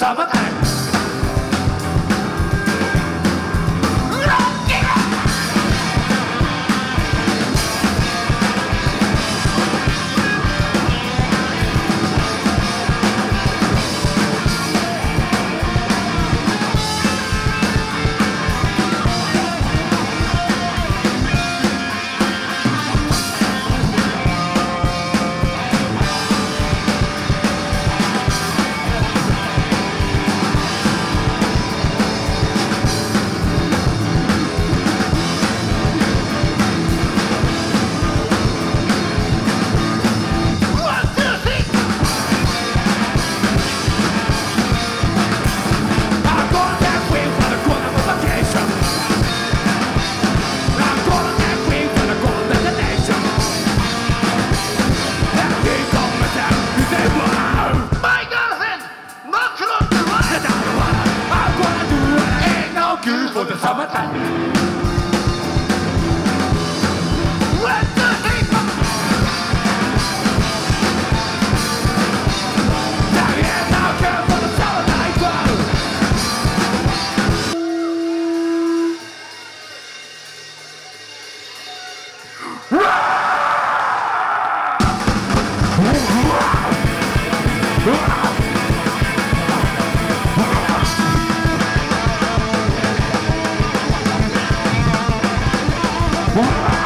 summertime. good for the summertime. ¿no?